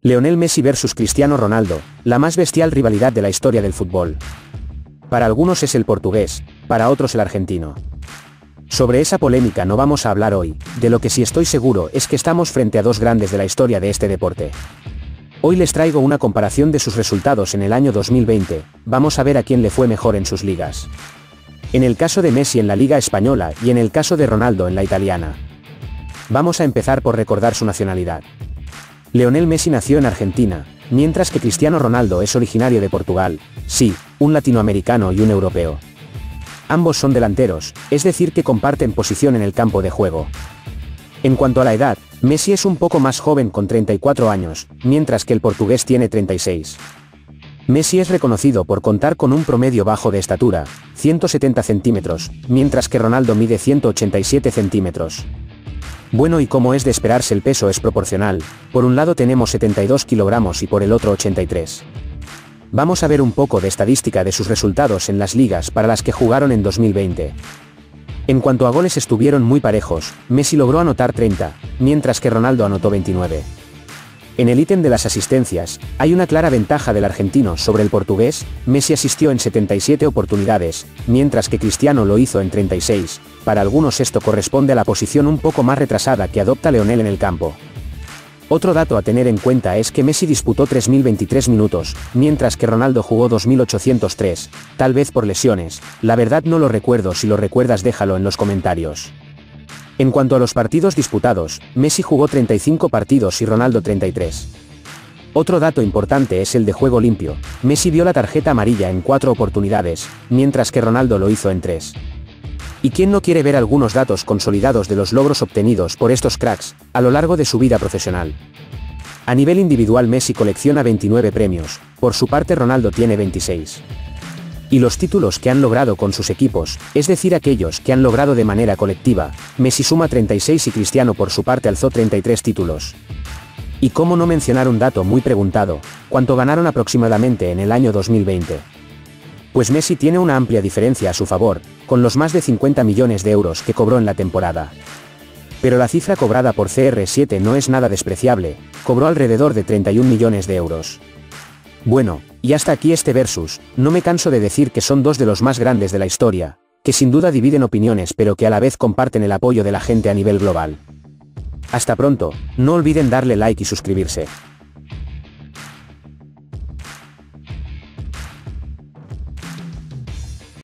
Leonel Messi vs Cristiano Ronaldo, la más bestial rivalidad de la historia del fútbol. Para algunos es el portugués, para otros el argentino. Sobre esa polémica no vamos a hablar hoy, de lo que sí estoy seguro es que estamos frente a dos grandes de la historia de este deporte. Hoy les traigo una comparación de sus resultados en el año 2020, vamos a ver a quién le fue mejor en sus ligas. En el caso de Messi en la Liga Española y en el caso de Ronaldo en la italiana. Vamos a empezar por recordar su nacionalidad. Leonel Messi nació en Argentina, mientras que Cristiano Ronaldo es originario de Portugal, sí, un latinoamericano y un europeo. Ambos son delanteros, es decir que comparten posición en el campo de juego. En cuanto a la edad, Messi es un poco más joven con 34 años, mientras que el portugués tiene 36. Messi es reconocido por contar con un promedio bajo de estatura, 170 centímetros, mientras que Ronaldo mide 187 centímetros. Bueno y como es de esperarse el peso es proporcional, por un lado tenemos 72 kilogramos y por el otro 83. Vamos a ver un poco de estadística de sus resultados en las ligas para las que jugaron en 2020. En cuanto a goles estuvieron muy parejos, Messi logró anotar 30, mientras que Ronaldo anotó 29. En el ítem de las asistencias, hay una clara ventaja del argentino sobre el portugués, Messi asistió en 77 oportunidades, mientras que Cristiano lo hizo en 36, para algunos esto corresponde a la posición un poco más retrasada que adopta Leonel en el campo. Otro dato a tener en cuenta es que Messi disputó 3.023 minutos, mientras que Ronaldo jugó 2.803, tal vez por lesiones, la verdad no lo recuerdo si lo recuerdas déjalo en los comentarios. En cuanto a los partidos disputados, Messi jugó 35 partidos y Ronaldo 33. Otro dato importante es el de juego limpio, Messi vio la tarjeta amarilla en 4 oportunidades, mientras que Ronaldo lo hizo en 3. ¿Y quién no quiere ver algunos datos consolidados de los logros obtenidos por estos cracks, a lo largo de su vida profesional? A nivel individual Messi colecciona 29 premios, por su parte Ronaldo tiene 26 y los títulos que han logrado con sus equipos, es decir aquellos que han logrado de manera colectiva, Messi suma 36 y Cristiano por su parte alzó 33 títulos. Y cómo no mencionar un dato muy preguntado, ¿cuánto ganaron aproximadamente en el año 2020? Pues Messi tiene una amplia diferencia a su favor, con los más de 50 millones de euros que cobró en la temporada. Pero la cifra cobrada por CR7 no es nada despreciable, cobró alrededor de 31 millones de euros. Bueno, y hasta aquí este versus, no me canso de decir que son dos de los más grandes de la historia, que sin duda dividen opiniones pero que a la vez comparten el apoyo de la gente a nivel global. Hasta pronto, no olviden darle like y suscribirse.